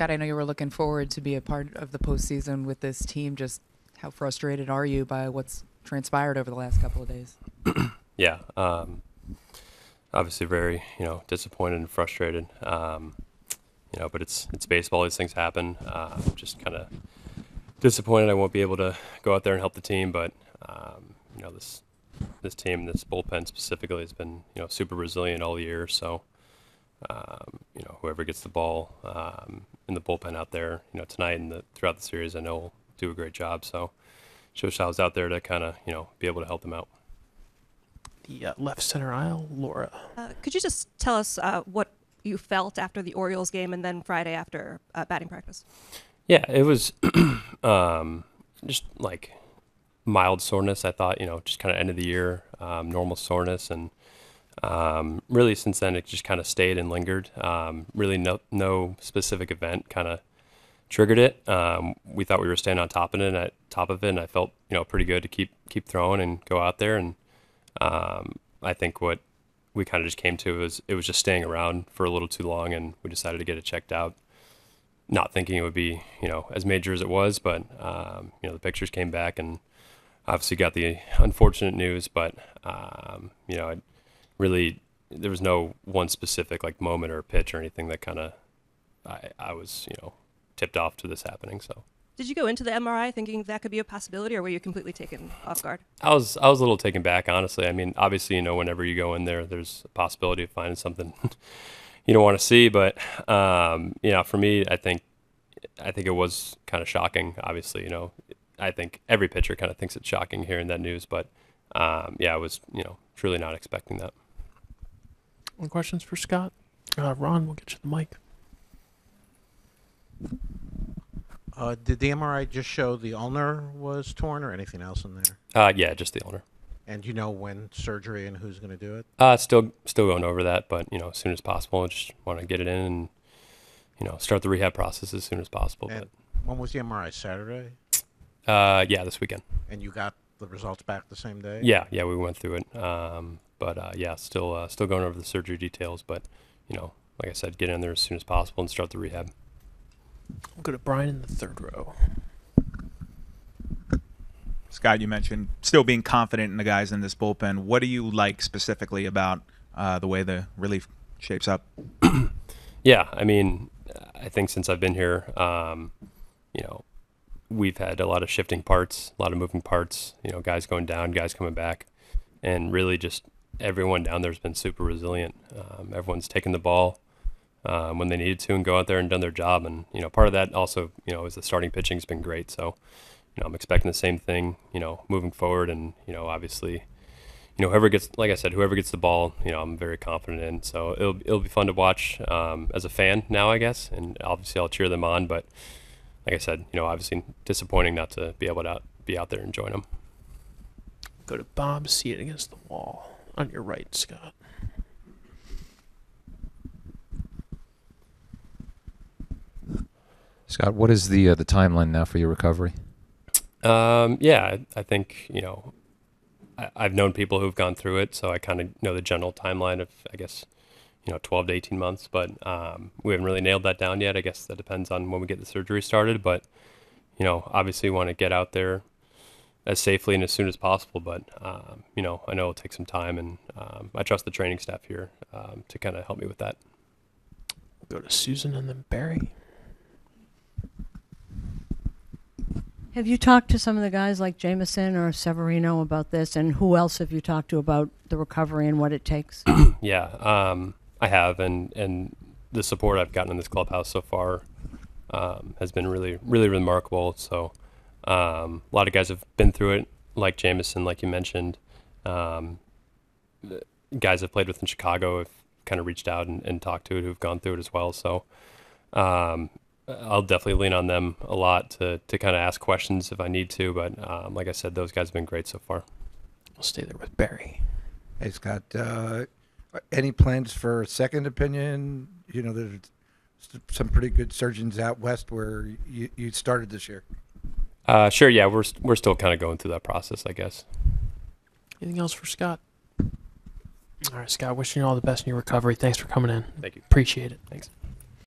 Scott, I know you were looking forward to be a part of the postseason with this team. Just how frustrated are you by what's transpired over the last couple of days? Yeah, um, obviously very you know disappointed and frustrated. Um, you know, but it's it's baseball. These things happen. Uh, just kind of disappointed I won't be able to go out there and help the team. But um, you know this this team, this bullpen specifically, has been you know super resilient all year. So um, you know whoever gets the ball um, in the bullpen out there, you know tonight and the, throughout the series, I know will do a great job. So just wish I out there to kind of you know be able to help them out. The uh, left center aisle, Laura. Uh, could you just tell us uh, what you felt after the Orioles game and then Friday after uh, batting practice? Yeah, it was um, just like mild soreness. I thought, you know, just kind of end of the year, um, normal soreness, and um, really since then it just kind of stayed and lingered. Um, really, no no specific event kind of triggered it. Um, we thought we were staying on top of it, and at top of it, and I felt you know pretty good to keep keep throwing and go out there. And um, I think what we kind of just came to was it was just staying around for a little too long, and we decided to get it checked out not thinking it would be you know as major as it was, but um, you know the pictures came back and obviously got the unfortunate news. But um, you know, really there was no one specific like moment or pitch or anything that kind of I, I was you know tipped off to this happening. So Did you go into the MRI thinking that could be a possibility, or were you completely taken off guard? I was I was a little taken back, honestly. I mean, obviously, you know, whenever you go in there, there's a possibility of finding something you don't want to see. But um, you know, for me, I think I think it was kind of shocking. Obviously, you know, I think every pitcher kind of thinks it's shocking hearing that news. But um, yeah, I was you know truly not expecting that. Any questions for Scott? Uh, Ron, we'll get you the mic. Uh, did the MRI just show the ulnar was torn or anything else in there? Uh, yeah, just the ulnar. And you know when surgery and who's going to do it? Uh, still still going over that, but you know, as soon as possible. I just want to get it in and you know start the rehab process as soon as possible. And when was the MRI? Saturday? Uh, yeah, this weekend. And you got the results back the same day? Yeah, yeah, we went through it. Um, but uh, yeah, still uh, still going over the surgery details. But you know, like I said, get in there as soon as possible and start the rehab. We'll go to Brian in the third row. Scott, you mentioned still being confident in the guys in this bullpen. What do you like specifically about uh, the way the relief shapes up? Yeah, I mean, I think since I've been here, um, you know, we've had a lot of shifting parts, a lot of moving parts. You know, guys going down, guys coming back, and really just everyone down there's been super resilient. Um, everyone's taken the ball um, when they needed to and go out there and done their job. And you know, part of that also, you know, is the starting pitching's been great. So, you know, I'm expecting the same thing. You know, moving forward, and you know, obviously you know, whoever gets, like I said, whoever gets the ball, you know, I'm very confident in. So it'll it'll be fun to watch um, as a fan now, I guess, and obviously I'll cheer them on. But like I said, you know, obviously disappointing not to be able to out, be out there and join them. Go to Bob, see it against the wall. On your right, Scott. Scott, what is the uh, the timeline now for your recovery? Um, yeah, I, I think you know, I, I've known people who've gone through it, so I kind of know the general timeline of, I guess, you know, 12 to 18 months. But um, we haven't really nailed that down yet. I guess that depends on when we get the surgery started. But you know, obviously, we want to get out there as safely and as soon as possible. But um, you know, I know it'll take some time, and um, I trust the training staff here um, to kind of help me with that. Go to Susan and then Barry. Have you talked to some of the guys like Jameson or Severino about this, and who else have you talked to about the recovery and what it takes? Yeah, um, I have, and and the support I've gotten in this clubhouse so far um, has been really, really remarkable. So um, a lot of guys have been through it, like Jameson, like you mentioned. Um, guys I've played with in Chicago have kind of reached out and, and talked to it, who've gone through it as well. So um, I'll definitely lean on them a lot to to kind of ask questions if I need to. But um, like I said, those guys have been great so far. We'll stay there with Barry. Hey Scott, uh, any plans for second opinion? You know, there's some pretty good surgeons out west where you, you started this year. Uh, sure, yeah, we're we're still kind of going through that process, I guess. Anything else for Scott? All right, Scott. Wishing you all the best in your recovery. Thanks for coming in. Thank you. Appreciate it. Thanks.